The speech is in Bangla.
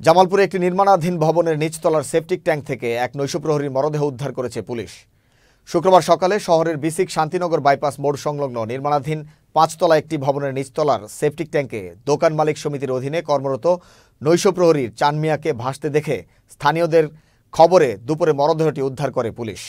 জামালপুরে একটি নির্মাণাধীন ভবনের নিচতলার সেপটিক ট্যাঙ্ক থেকে এক নৈশপ্রহরীর মরদেহ উদ্ধার করেছে পুলিশ। শুক্রবার সকালে শহরের বিসিক শান্তিনগর বাইপাস মোড় সংলগ্ন নির্মাণাধীন পাঁচতলা একটি ভবনের নিচতলার সেপটিক ট্যাঙ্কে দোকান মালিক সমিতির অধীনে কর্মরত নৈশপ্রহরীর চানমিয়াকে ভাসতে দেখে স্থানীয়দের খবরে দুপুরে মরদেহটি উদ্ধার করে পুলিশ।